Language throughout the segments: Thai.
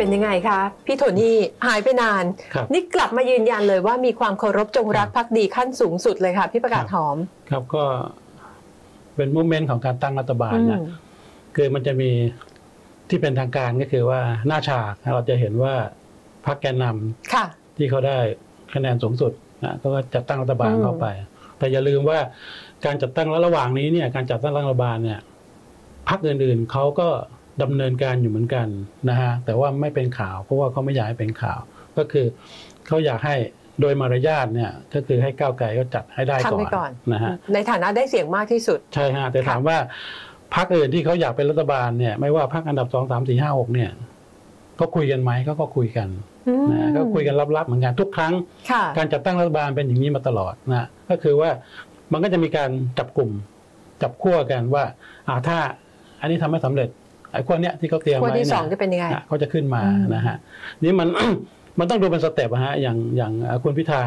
เป็นยังไงคะ พี่โทนี่หายไปนานครับนี่กลับมายืนยันเลยว่ามีความเคารพจงรักครับภักดีขั้นสูงสุดเลยค่ะ พี่ประกาศครับหอม ครับก็เป็นโมเมนต์ของการตั้งรัฐบาลอืนะมคือมันจะมีที่เป็นทางการก็คือว่าหน้าฉากเราจะเห็นว่าพรรคแกนนำค่ะที่เขาได้คะแนนสูงสุดนะก็จัดตั้งรัฐบาลอืมเข้าไป แต่อย่าลืมว่าการจัดตั้งระหว่างนี้เนี่ย การจัดตั้งรัฐบาลเนี่ยพรรคอื่นๆเขาก็ ดำเนินการอยู่เหมือนกันนะฮะแต่ว่าไม่เป็นข่าว เพราะว่าเขาไม่อยากให้เป็นข่าว ก็คือเขาอยากให้โดยมารยาทเนี่ยก็คือให้ก้าวไกลก็จัดให้ได้ทำก่อไปนก่อนนะฮะในฐานะได้เสียงมากที่สุด ใช่ฮะแต่ถามว่าพรรคอื่นที่เขาอยากเป็นรัฐบาลเนี่ยไม่ว่าพรรคอันดับสองสามสี่ห้าหกเนี่ยก็คุยกันไหมเขาก็คุยกันอืมนะก็คุยกันลับๆเหมือนกันทุกครั้งค่ะการจัดตั้งรัฐบาลเป็นอย่างนี้มาตลอดนะก็คือว่ามันก็จะมีการจับกลุ่ม จับขั้วกันว่าอ่าถ้าอันนี้ทำไม่สำเร็จ ไอ้ขั้วเนี้ยที่เขาเตรียมขั้วไว้ที่สองเนี่ยจะเป็นยังไงอะเขาจะขึ้นมาอืมนะฮะนี่มันมันต้องดูเป็น step อะฮะอย่างอย่างอะคุณพิธา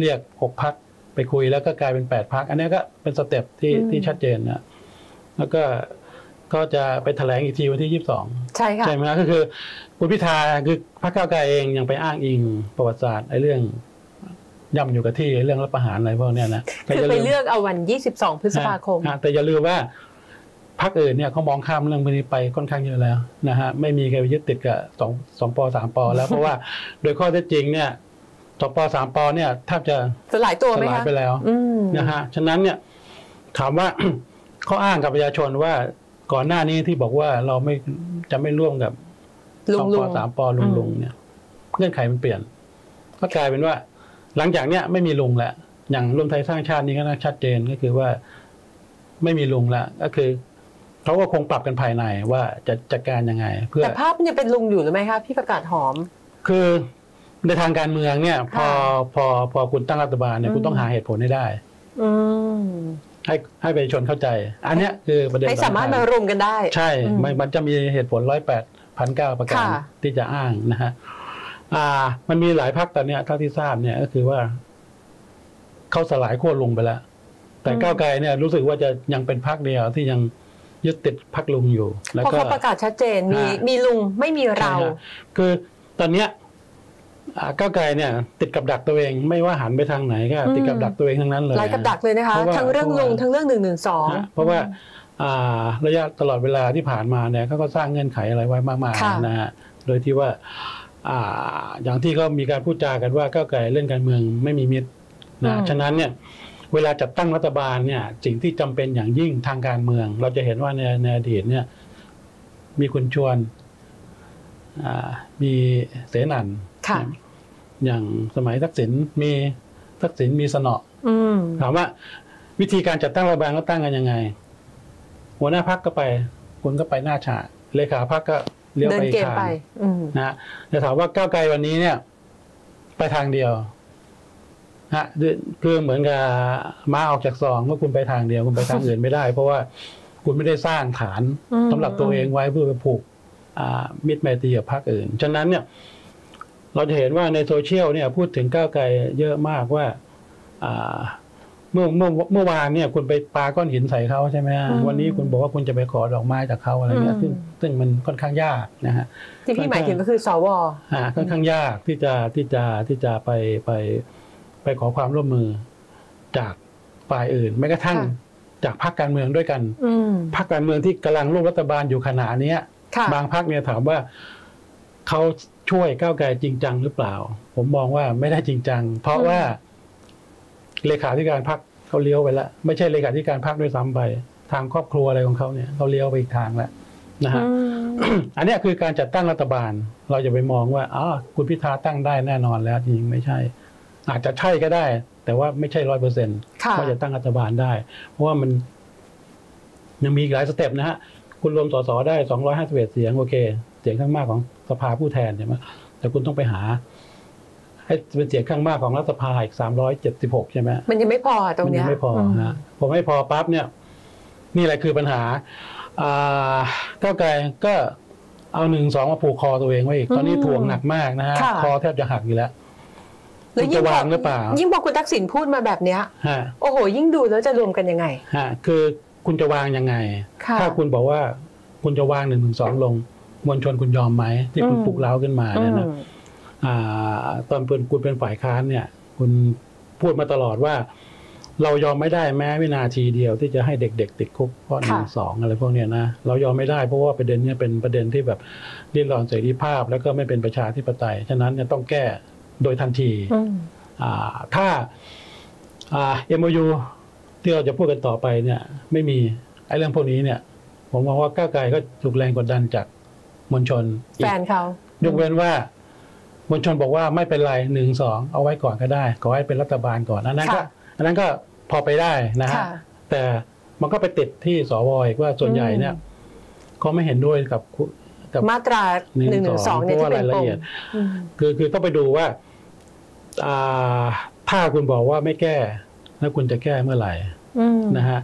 เรียกหกพรรคไปคุยแล้วก็กลายเป็นแปดพรรคอันนี้ก็เป็น step ที่ที่ชัดเจนนะแล้วก็ก็จะไปแถลงอีกทีวันที่ยี่สิบสองใช่ค่ะใช่ไหมฮะก็คือคุณพิธาคือพรรคก้าวไกลเองยังไปอ้างอิงประวัติศาสตร์ไอ้เรื่องย่ำอยู่กับที่ไอ้เรื่องรัฐประหารอะไรพวกเนี้ยนะแต่คืออย่าไปลืมเลือกเอาวัน 22 พฤษภาคมฮะแต่อย่าลืมว่า พรรคอื่นเนี่ยเขามองข้ามเรื่องพวกนี้ไปค่อนข้างเยอะแล้วนะฮะไม่มีใครไปยึดติดกับสองสองปอสามปอแล้วเพราะว่าโดยข้อเท็จจริงเนี่ยสองปอสามปอเนี่ยแทบจะสลายตัวสไหมลายคะไปแล้วอืมนะฮะฉะนั้นเนี่ยถามว่าเขาอ้างกับประชาชนว่าก่อนหน้านี้ที่บอกว่าเราไม่จะไม่ร่วมกับลุสงองลุปงอสามปอลุงอืมลุงเนี่ยเงื่อนไขมันเปลี่ยน ก็กลายเป็นว่า หลังจากเนี้ยไม่มีลุงแล้วอย่างรวมไทยสร้างชาตินี่ก็น่าชัดเจนก็คือว่าไม่มีลุงแล้วก็คือ เขาก็คงปรับกันภายในว่าจะจัดการยังไง เพื่อแต่ภาพมันยังเป็นลุงอยู่หรือไม่คะพี่ประกาศหอม คือในทางการเมืองเนี่ย พอค่ะพอพอคุณตั้งรัฐบาลเนี่ยอืมคุณต้องหาเหตุผลให้ได้อืมให้ให้ประชาชนเข้าใจ อันเนี้ยคือประเด็นให้สามารถำคัมาญรุมกันได้ ใช่อืมมันมันจะมีเหตุผลร้อยแปดพันเก้าประการค่ะที่จะอ้างนะฮะอ่า มันมีหลายพักตอนเนี้ยเท่าที่ทราบเนี่ยก็คือว่าเขาสลายขั้วลุงไปแล้วแต่ก้าวไกลเนี่ยรู้สึกว่าจะยังเป็นพักเดียวที่ยัง ยึดติดพักลุงอยู่แล้วเพราะก็เขาประกาศชัดเจนมีอ่ามีมีลุงไม่มีเราใช่ฮะคือตอนเนี้ยอ่าก้าวไกลเนี่ย ติดกับดักตัวเองไม่ว่าหันไปทางไหนก็อืมติดกับดักตัวเองทั้งนั้นเลยลายกับดักเลยนะคะเพราะว่าทั้งเรื่องเพราะว่าลุงทั้งเรื่องหนึ่งหนึ่งสองนะเพราะว่าอ่าระยะตลอดเวลาที่ผ่านมาเนี่ยเขาก็สร้างเงื่อนไขอะไรไว้มากมายค่ะนะฮะโดยที่ว่าอ่าอย่างที่เขามีการพูดจากันว่าก้าวไกลเล่นการเมืองไม่มีมิตรนะฉะนั้นเนี่ย เวลาจัดตั้งรัฐบาลเนี่ยสิ่งที่จำเป็นอย่างยิ่งทางการเมือง เราจะเห็นว่าในในอดีตเนี่ยมีคุณชวนอ่ามีเสนันค่ะอย่างสมัยทักษิณมีทักษิณมีสนออืมถามว่า วิธีการจัดตั้งรัฐบาลก็ตั้งกันยังไง หัวหน้าพักก็ไปคุณก็ไปหน้าฉากเลขาพักก็เลี้ยวเดินไปอีเกกมทางไปอืมนะฮะแต่ถามว่าก้าวไกลวันนี้เนี่ย ไปทางเดียว ฮะคือคือเหมือนกับม้าออกจากซองว่าคุณไปทางเดียวคุณไปทางอื่นไม่ได้ เพราะว่าคุณไม่ได้สร้างฐานอืมสำหรับตัวเองไว้เพื่อไปผูกอ่ามิตรไมตรีกับพรรคอื่น ฉะนั้นเนี่ยเราจะเห็นว่าในโซเชียลเนี่ยพูดถึงก้าวไกลเยอะมากว่าอ่าเมื่อเมื่อเมื่อวานเนี่ยคุณไปปาก้อนหินใส่เขาใช่ไหมฮะอืมวันนี้คุณบอกว่าคุณจะไปขอดอกไม้จากเขาอะไรเงี้ยอืมซึ่งซึ่งมันค่อนข้างยากนะฮะที่พี่หมายถึงก็คือสวอ่าค่อนข้างยากที่จะที่จะที่จะไปไป ไปขอความร่วมมือจากฝ่ายอื่นแม้กระทั่งค่ะจากพรรคการเมืองด้วยกันอืมพรรคการเมืองที่กำลังร่วมรัฐบาลอยู่ขณะเนี้ยค่ะบางพรรคเนี่ยถามว่าเขาช่วยก้าวไกลจริงจังหรือเปล่า ผมมองว่าไม่ได้จริงจัง เพราะว่าเลขาธิการพรรคเขาเลี้ยวไปแล้วไม่ใช่เลขาธิการพรรคด้วยซ้ำไปทางครอบครัวอะไรของเขาเนี่ยเขาเลี้ยวไปอีกทางแล้วนะฮะอืมอันเนี้ยคือการจัดตั้งรัฐบาล เราจะไปมองว่าอ๋อคุณพิธาตั้งได้แน่นอนแล้วจริงๆไม่ใช่ อาจจะใช่ก็ได้ แต่ว่าไม่ใช่ร้อยเปอร์เซ็นต์ค่ะว่าจะตั้งรัฐบาลได้ เพราะว่ามันยังมีอีกหลายสเต็ปนะฮะ คุณรวมสสได้สองร้อยห้าสิบเอ็ดเสียงโอเค เสียงข้างมากของสภาผู้แทนใช่ไหมแต่คุณต้องไปหา ให้เป็นเสียงข้างมากของรัฐสภาอีกสามร้อยเจ็ดสิบหกใช่ไหมมันยังไม่พอตรงมัเนี้ยยังไม่พอฮะพอไม่พอปั๊บเนี่ย นี่แหละคือปัญหาอ่าก้าวไกลก็เอาหนึ่งสองมาผูกคอตัวเองไว้อีก ตอนนี้ถ่วงหนักมากนะฮะ คอแทบจะหักอยู่แล้ว แล้วคุณจะวางหรือเปล่า ยิ่งพอคุณทักษิณพูดมาแบบเนี้ยฮะโอ้โห ยิ่งดูแล้วจะรวมกันยังไงฮะคือคุณจะวางยังไงค่ะถ้าคุณบอกว่าคุณจะวางหนึ่งถึงสองลงมวลชนคุณยอมไหมที่คุณอืมปลุกเร้าขึ้นมาอืเนี่ยมนะอ่าตอนเป็นคุณเป็นฝ่ายค้านเนี่ย คุณพูดมาตลอดว่า เรายอมไม่ได้แม้วินาทีเดียวที่จะให้เด็กๆติดคุกเพราะหนึ่งสองอะไรพวกเนี้ยนะเรายอมไม่ได้เพราะว่าประเด็นเนี้ยเป็นประเด็นที่แบบริดรอนเสรีภาพ แล้วก็ไม่เป็นประชาธิปไตยฉะนั้นเนี่ยต้องแก้ โดยทันทีอืมอ่าถ้าอ่า MOU ที่เราจะพูดกันต่อไปเนี่ย ไม่มีไอ้เรื่องพวกนี้เนี่ย ผมมองว่าก้าวไกลก็ถูกแรงกดดันจากมวลชนอีแฟกนเขายกเว้นว่ามวลชนบอกว่าไม่เป็นไรหนึ่งสองเอาไว้ก่อนก็ได้ขอให้เป็นรัฐบาลก่อนอันนั้นก็ค่ะอันนั้นก็พอไปได้นะฮะค่ะแต่มันก็ไปติดที่สวอีกว่าส่วนใหญ่เนี่ยเขาไม่เห็นด้วยกับคุกับมาตราหนึ่งหนึ่งสองเนี่ยที่เป็นเพราะว่าปรายละมเอียดอืมคือคือต้องไปดูว่าอ่า ถ้าคุณบอกว่าไม่แก้ แล้วคุณจะแก้เมื่อไหร่อืมนะฮะ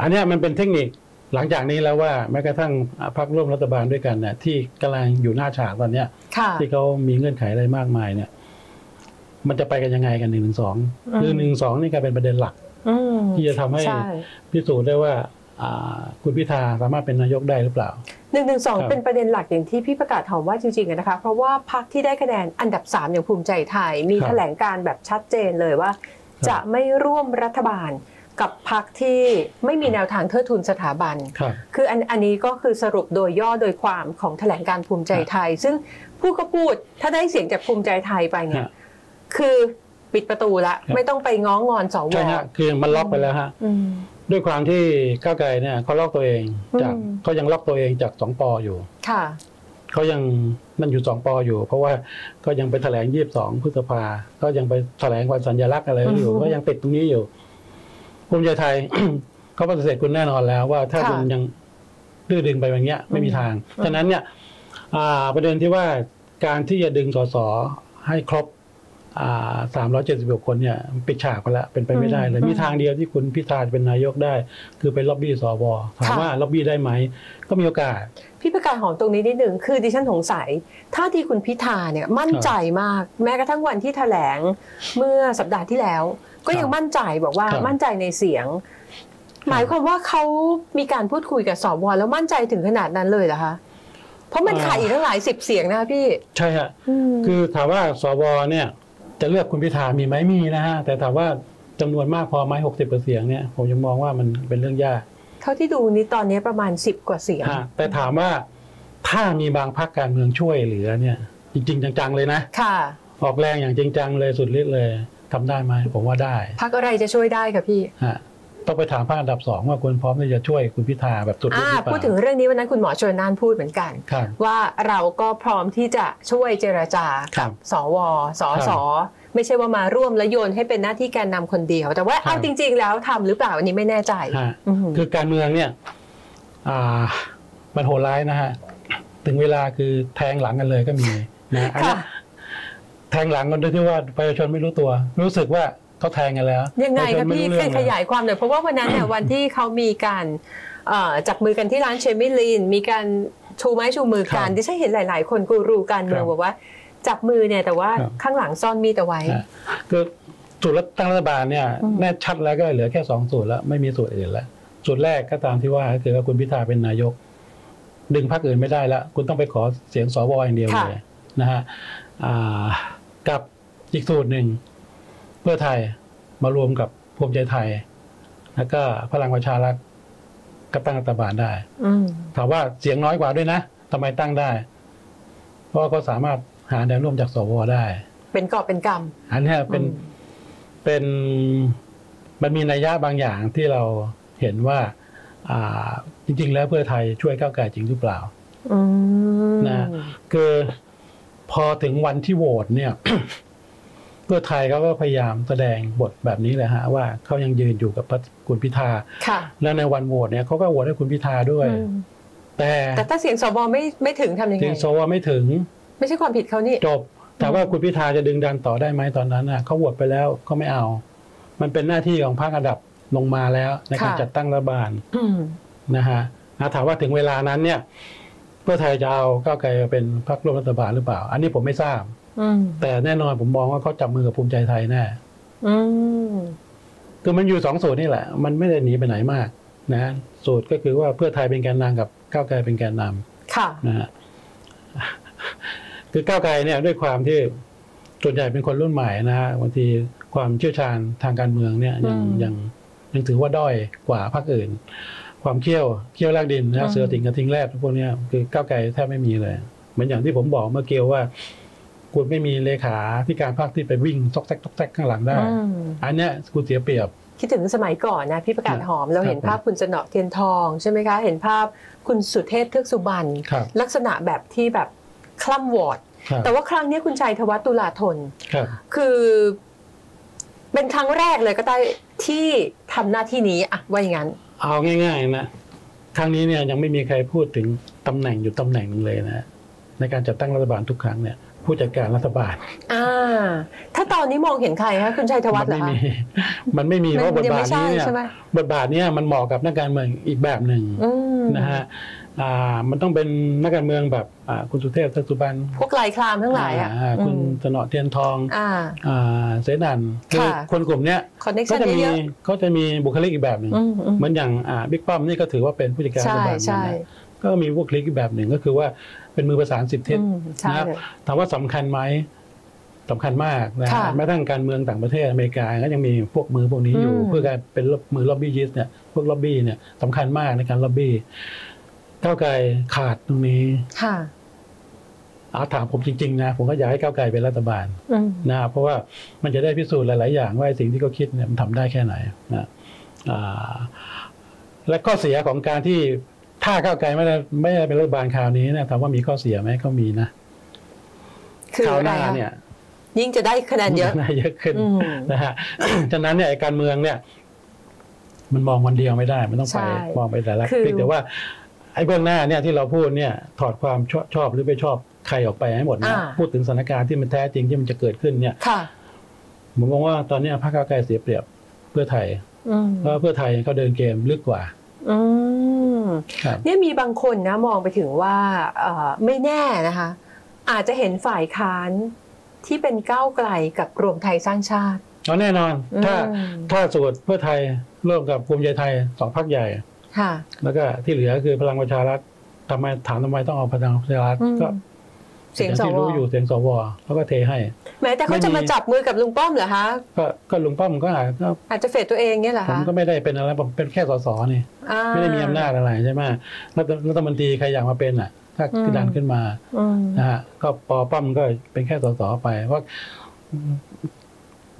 อันเนี้ยมันเป็นเทคนิคหลังจากนี้แล้วว่าแม้กระทั่งพรรคร่วมรัฐบาลด้วยกันเนี่ยที่กำลังอยู่หน้าฉากตอนเนี้ยค่ะที่เขามีเงื่อนไขอะไรมากมายเนี่ย มันจะไปกันยังไงกันหนึ่งหนึ่งสองอืมคือหนึ่งสองนี่กลายเป็นประเด็นหลักอืมที่จะทำให้ใช่พิสูจน์ได้ว่าอ่าคุณพิธาสามารถเป็นนายกได้หรือเปล่า หนึ่งหนึ่งสองครับเป็นประเด็นหลักอย่างที่พี่ประกาศหอมว่าจริงๆอะนะคะ เพราะว่าพักที่ได้คะแนนอันดับ 3 อย่างภูมิใจไทย มีครับแถลงการแบบชัดเจนเลยว่าครับจะไม่ร่วมรัฐบาลกับพักที่ไม่มีแนวทางเทิดทุนสถาบันครับคืออันอันนี้ก็คือสรุปโดยย่อโดยความของแถลงการภูมิใจไทย ซึ่งพูดก็พูดถ้าได้เสียงจากภูมิใจไทยไปเนี่ยฮะคือปิดประตูละครับไม่ต้องไปง้องอนสวใช่ฮะคือมันล็อกไปแล้วฮะอืม ด้วยความที่ก้าวไกลเนี่ยเขาล็อกตัวเองจากอืมเขายังล็อกตัวเองจากสองปออยู่ค่ะเขายังนั่นอยู่สองปออยู่ เพราะว่าก็ยังไปแถลงยี่สิบสองพฤษภาก็ยังไปแถลงวันสัญลักษณ์อะไรอยู่อืมก็ยังติดตรงนี้อยู่ภูมิใจไทยเขาปฏิเสธคุณแน่นอนแล้วว่าถ้าค่ะคุณยังดื้อดึงไปแบบเนี้ยไม่มีทางฉะนั้นเนี่ยอ่าประเด็นที่ว่าการที่จะดึงสสให้ครบ สามร้อยเจ็ดสิบคนเนี่ยปิดฉากไปแล้วเป็นไปไม่ได้เลยอืมมีทางเดียวที่คุณพิธาจะเป็นนายกได้ คือไปล็อบบี้สวถามค่ะว่าล็อบบี้ได้ไหม ก็มีโอกาส พี่ประกาศหอมตรงนี้นิดหนึ่งคือดิฉันสงสัยท่าทีคุณพิธาเนี่ยมั่นใจมาก แม้กระทั่งวันที่แถลงเมื่อสัปดาห์ที่แล้ว ก็ยังมั่นใจบอกว่าครับมั่นใจในเสียง หมายความว่าเขามีการพูดคุยกับสวแล้วมั่นใจถึงขนาดนั้นเลยเหรอคะเพราะมันขาดอีกตั้งหลายสิบเสียงนะคะพี่ ใช่ฮะมคือถามว่าสวเนี่ย จะเลือกคุณพิธามีไหมมีนะฮะ แต่ถามว่าจำนวนมากพอไหมหกสิบเสียงเนี่ยผมยังมองว่ามันเป็นเรื่องยาก เท่าที่ดูนี้ตอนนี้ประมาณสิบกว่าเสียงฮะแต่ถามว่าถ้ามีบางพรรคการเมืองช่วยเหลือเนี่ย จริง ๆ จังๆเลยนะค่ะ ออกแรงอย่างจริงจังเลยสุดฤทธิ์เลยทำได้ไหมผมว่าได้พักอะไรจะช่วยได้คะพี่ฮะ ต้องไปถามพรรคอันดับสองว่าคุณพร้อมที่จะช่วยคุณพิธาแบบสุดฤทอ่าธิ์หรือเปพูดล่าถึงเรื่องนี้วันนั้นคุณหมอชนน่านพูดเหมือนกันครับว่าเราก็พร้อมที่จะช่วยเจรจาครักับสวสสไม่ใช่ว่ามาร่วมและโยนให้เป็นหน้าที่แกนนำคนเดียว แต่ว่าครับเอาจริง ๆ แล้วทำหรือเปล่าอันนี้ไม่แน่ใจฮะอืมคือการเมืองเนี่ยอ่ามันโหดร้ายนะฮะถึงเวลาคือแทงหลังกันเลยก็มีนะอันเนี้ยค่ะแทงหลังกันโดยที่ว่าประชาชนไม่รู้ตัว รู้สึกว่า เขาแทงกันแล้ว ยังไงปะชาชคะนม่พี่รู้เรื่องขยายความหน่อยเพราะว่าวันนั้นเนี่ยวันที่เขามีการเอ่อจับมือกันที่ร้านเชมิลินมีการชูไม้ชูมือกันดิฉันเห็นหลาย ๆ คนกูรูการเมืองบอกว่า จับมือเนี่ยแต่ว่าข้างหลังซ่อนมีดเอาไว้ฮะคือสูตรรัฐตั้งรัฐบาลเนี่ยอืมแน่ชัดแล้วก็เหลือแค่สองสูตรแล้วไม่มีสูตรอื่นแล้วสูตรแรกก็ตามที่ว่าก็คือว่าคุณพิธาเป็นนายก ดึงพรรคอื่นไม่ได้แล้วคุณต้องไปขอเสียงสวอย่างเดียวเลยนะฮะอ่ากับอีกสูตรหนึ่งเพื่อไทยมารวมกับภูมิใจไทย แล้วก็พลังประชารัฐก็ตั้งรัฐบาลได้อืมถามว่าเสียงน้อยกว่าด้วยนะทำไมตั้งได้ เพราะว่าเขาสามารถหาแนวร่วมจากสวได้ เป็นกอบเป็นกรรมอันเนี้ยเป็นอืมเป็นมันมีนัยยะบางอย่างที่เราเห็นว่า อ่า จริง ๆ แล้วเพื่อไทยช่วยก้าวไกลจริงหรือเปล่าอืมนะคือพอถึงวันที่โหวตเนี่ย เพื่อไทยเขาก็พยายามแสดงบทแบบนี้เลยฮะว่าเขายังยืนอยู่กับพรรคคุณพิธาค่ะแล้วในวันโหวตเนี่ยเขาก็โหวตให้คุณพิธาด้วยอืมแต่แต่ถ้าเสียงสวไม่ไม่ถึงทำยังไงเสียงสวไม่ถึง ไม่ใช่ความผิดเขานี่จบแต่ว่าคุณพิธาจะดึงดันต่อได้ไหมตอนนั้นน่ะเขาโหวตไปแล้วก็ไม่เอา มันเป็นหน้าที่ของพรรคอันดับลงมาแล้วในการค่ะจัดตั้งรัฐบาลอืมนะฮะอะถามว่าถึงเวลานั้นเนี่ยเพื่อไทยจะเอาก้าวไกลมาเป็นพรรคร่วมรัฐบาลหรือเปล่า อันนี้ผมไม่ทราบอืม แต่แน่นอนผมมองว่าเขาจับมือกับภูมิใจไทยแน่อืมคือมันอยู่สองสูตรนี่แหละ มันไม่ได้หนีไปไหนมาก นะสูตรก็คือว่าเพื่อไทยเป็นแกนนำกับก้าวไกลเป็นแกนนำค่ะนะฮะคือก้าวไกลเนี่ยด้วยความที่ส่วนใหญ่เป็นคนรุ่นใหม่นะฮะบางทีความเชี่ยวชาญทางการเมืองเนี่ยยังอืมยังยังถือว่าด้อยกว่าพรรคอื่น ความเขี้ยวเขี้ยวลากดินอืนะมเสือติ่งกระทิงแรดพวกเนี้ยคือก้าวไกลแทบไม่มีเลย เหมือนอย่างที่ผมบอกเมื่อเกี่ยวว่า คุณไม่มีเลขาที่การพรรคที่ไปวิ่งซอกแซกซอกแซกข้างหลังได้อืมอันเนี้ยคุณเสียเปรียบ คิดถึงสมัยก่อนนะพี่ประกาศหอมเราเห็นครับภาพคุณสนอเทียนทองใช่ไหมคะ เห็นภาพคุณสุเทพเทือกสุบรรณครับลักษณะแบบที่แบบคล่ำวอร์ดครับแต่ว่าครั้งนี้คุณชัยธวัฒน์ตุลาธนครับคือเป็นครั้งแรกเลยก็ได้ที่ทำหน้าที่นี้อะว่าอย่างนั้นเอาง่าย ๆ นะครั้งนี้เนี่ยยังไม่มีใครพูดถึงตำแหน่งอยู่ตำแหน่งหนึ่งเลยนะในการจัดตั้งรัฐบาลทุกครั้งเนี่ย ผู้จัดการรัฐบาลอ่าถ้าตอนนี้มองเห็นใครคะคุณชัยธวัฒน์มัเหรอไม่คะมีมันไม่มีเพราะบทยังบาไม่ทใช่นี้เนี่ยใช่ไหมบทบาทเนี้มันเหมาะกับนักการเมืองอีกแบบหนึ่งอืมนะฮะอ่ามันต้องเป็นนักการเมืองแบบอ่าคุณสุเทพทักสุบันพวกลายคลามทั้งหลายอะอ่คุณอืมสนอเทียนทองอ่าอ่าเสนันคือค่ะคนกลุ่มเนี้ยคอนเนคก็ชั่นจะมีเยอะเขาจะมีบุคลิกอีกแบบหนึ่งๆอืมอืมเหมือนอย่างอ่าบิ๊กป้อมนี่ก็ถือว่าเป็นผู้จัดการรัใช่ฐบาลใช่นะก็มีบุคลิกอีกแบบหนึ่งก็คือว่า เป็นมือประสานสิบทิศอืมใช่นะครับเลยถามว่าสำคัญไหมสำคัญมากนะค่ะแม้กระทั่งการเมืองต่างประเทศอเมริกาก็ยังมีพวกมือพวกนี้อยู่อืมเพื่อการเป็นมือล็อบบี้ยิสเนี่ยพวกล็อบบี้เนี่ยสำคัญมากในการล็อบบี้ก้าวไกลขาดตรงนี้ค่ะเอาถามผมจริงๆนะผมก็อยากให้ก้าวไกลเป็นรัฐบาลอืมนะเพราะว่ามันจะได้พิสูจน์หลาย ๆ อย่างว่าไอ้สิ่งที่เขาคิดเนี่ยมันทำได้แค่ไหนนะอ่าและข้อเสียของการที่ ถ้าก้าวไกลไม่ได้ไม่ได้เป็นรัฐบาลคราวนี้เนี่ยถามว่ามีข้อเสียไหมก็มีนะคือคราวอะหไรน้าคะเนี่ย ยิ่งจะได้คะแนนเยอะได้เยอะขึ้นอืมนะฮะฉะนั้นเนี่ยไอ้การเมืองเนี่ย มันมองวันเดียวไม่ได้ มันต้องใช่ไปมองไปแต่ละคือเพียงแต่ว่าไอ้เบื้องหน้าเนี่ยที่เราพูดเนี่ย ถอดความชอบชอบหรือไม่ชอบใครออกไปให้หมดนะอ่าพูดถึงสถานการณ์ที่มันแท้จริงที่มันจะเกิดขึ้นเนี่ยค่ะผมมองว่าตอนเนี้ยพรรคก้าวไกลเสียเปรียบเพื่อไทยอืมเพราะว่าเพื่อไทยเขาเดินเกมลึกกว่า อืมครับ เนี่ยมีบางคนนะมองไปถึงว่าเอ่อไม่แน่นะคะ อาจจะเห็นฝ่ายค้านที่เป็นก้าวไกลกับรวมไทยสร้างชาติเอาแน่นอน ถ้าอืมถ้าสูตรเพื่อไทยร่วมกับภูมิใจไทยสองพรรคใหญ่ค่ะแล้วก็ที่เหลือคือพลังประชารัฐทำไมถามทำไมต้องเอาพลังประชารัฐอืมก็ เสียงอาสที่วรู้อยู่เสียงสวเขาก็เทให้แม้แต่เขาจะไม่มีมาจับมือกับลุงป้อมเหรอคะก็ก็ลุงป้อมก็อาจก็อาจจะเฟดตัวเองเนี่ยเหรอผมคะก็ไม่ได้เป็นอะไรผมเป็นแค่สสนี่อ่าไม่ได้มีอำนาจอะไรใช่ไหมรัฐรัฐมนตรีใครอยากมาเป็นอะ ถ้าอืมดันขึ้นมาอืมนะฮะก็ปอป้อมก็เป็นแค่สสไปว่า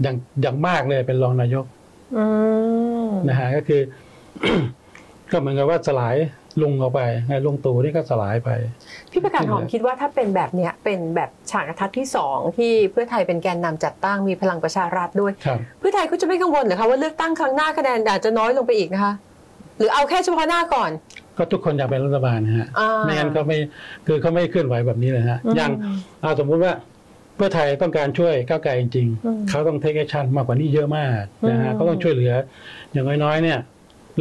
อย่างอย่างมากเลยเป็นรองนายกอืมนะฮะก็คือ ก็เหมือนกับว่าสลายลุงออกไปไงลุงตู่นี่ก็สลายไป พี่ประกาศหอมคิดว่าถ้าเป็นแบบเนี้ยเป็นแบบฉากกระทัดที่สองที่เพื่อไทยเป็นแกนนำจัดตั้งมีพลังประชารัฐด้วยครับเพื่อไทยเขาจะไม่กังวลเหรอคะว่าเลือกตั้งครั้งหน้าคะแนนอาจจะน้อยลงไปอีกนะคะ หรือเอาแค่เฉพาะหน้าก่อน ก็ทุกคนอยากเป็นรัฐบาลนะฮะอ่าไม่งั้นก็ไม่คือเขาไม่เคลื่อนไหวแบบนี้เลยฮะอืมอย่างเอาสมมุติว่าเพื่อไทยต้องการช่วยก้าวไกลจริงอืมๆเขาต้อง take action มากกว่านี้เยอะมากนะฮะอืมเขาต้องช่วยเหลือ อย่างน้อยๆเนี่ย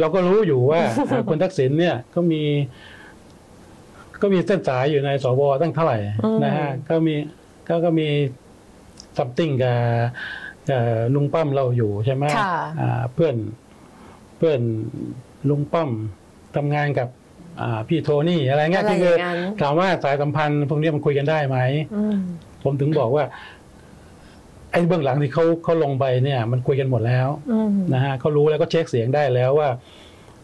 เราก็รู้อยู่ว่าเอ่อคุณทักษิณเนี่ยก็มี ก็มีเส้นสายอยู่ในสวตั้งเท่าไหร่นะฮะก็มีก็ก็มี something กับกับลุงป้อมเราอยู่ใช่ไหมค่ะอ่าเพื่อนเพื่อนลุงป้อมทำงานกับอ่าพี่โทนี่อะไรเงี้ยอะไรคืออย่างนั้นถามว่าสายสัมพันธ์พวกนี้มันคุยกันได้ไหมอืมผมถึงบอกว่า ไอ้เบื้องหลังที่เขาเขาลงไปเนี่ย มันคุยกันหมดแล้วอืมนะฮะเขารู้แล้วก็เช็คเสียงได้แล้วว่า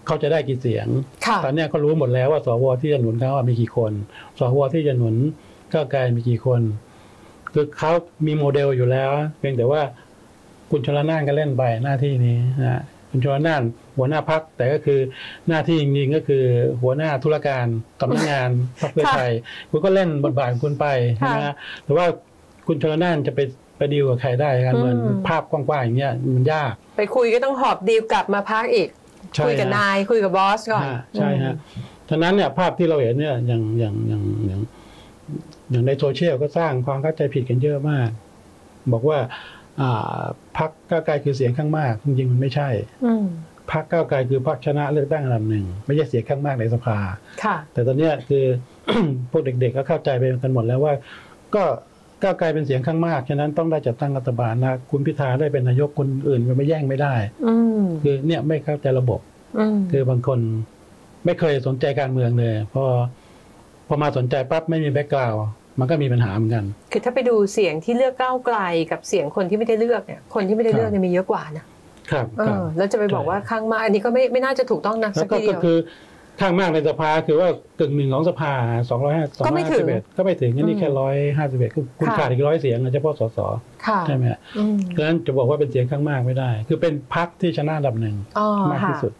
เขาจะได้กี่เสียงค่ะตอนเนี้ยเขารู้หมดแล้วว่าสวที่จะหนุนเขาอะมีกี่คน สวที่จะหนุนก้าวไกลมีกี่คน คือเขามีโมเดลอยู่แล้ว เพียงแต่ว่าคุณชลนานก็เล่นไปหน้าที่นี้นะฮะคุณชลนานหัวหน้าพักแต่ก็คือหน้าที่จริงๆก็คือหัวหน้าธุรการสำนักงานพรรคเพื่อไทยคุณก็เล่นบทบาทของคุณไปใช่ไหมฮะแต่ว่าคุณชลนานจะไปไปดีลกับใครได้การเมืองภาพกว้างๆอย่างเงี้ยมันยาก ไปคุยก็ต้องหอบดีลกลับมาพักอีกใช่ คุยกับฮะนายคุยกับบอสก่อนฮะใช่ฮะฉะนั้นเนี่ยภาพที่เราเห็นเนี่ยอย่างอย่างอย่างอย่างอย่างในโซเชียลก็สร้างความเข้าใจผิดกันเยอะมาก บอกว่าอ่าพักก้าวไกลคือเสียงข้างมาก จริงๆมันไม่ใช่อืมพักก้าวไกลคือพักชนะเลือกตั้งอันดับหนึ่งไม่ใช่เสียงข้างมากในสภาค่ะแต่ตอนเนี้ยคือพวกเด็กๆก็เข้าใจไปกันหมดแล้วว่า ก็ ก้าวไกลเป็นเสียงข้างมาก ฉะนั้นต้องได้จัดตั้งรัฐบาลนะ คุณพิธาได้เป็นนายกคนอื่นมันไม่แย่งไม่ได้อืมคือเนี่ยไม่เข้าใจระบบอืมคือบางคนไม่เคยสนใจการเมืองเลย พอพอมาสนใจปั๊บไม่มีแบ็กกราวมันก็มีปัญหาเหมือนกัน คือถ้าไปดูเสียงที่เลือกก้าวไกลกับเสียงคนที่ไม่ได้เลือกเนี่ย คนที่ไม่ได้เลือกเนี่ยมีเยอะกว่านะครับเอครับอแล้วจะไปบอกว่าข้างมากอันนี้ก็ไม่ไม่น่าจะถูกต้องนะแล้สัวกก็ทีเดีก็ยวคือ ข้างมากในสภาคือว่ากึ่งหนึ่งของสภาสองร้อยห้าสองก็ร้ไม่อยถึห้างสิบเอ็ดก็ไม่ถึงอันนี้อืมแค่ร้อยห้าสิบเอ็ดคุณคุณค่ะขาดอีกร้อยเสียงเฉพาะสสค่ะใช่ไหมฮะอืมดังนั้นจะบอกว่าเป็นเสียงข้างมากไม่ได้ คือเป็นพรรคที่ชนะอันดับหนึ่งอ๋อมากค่ะที่สุด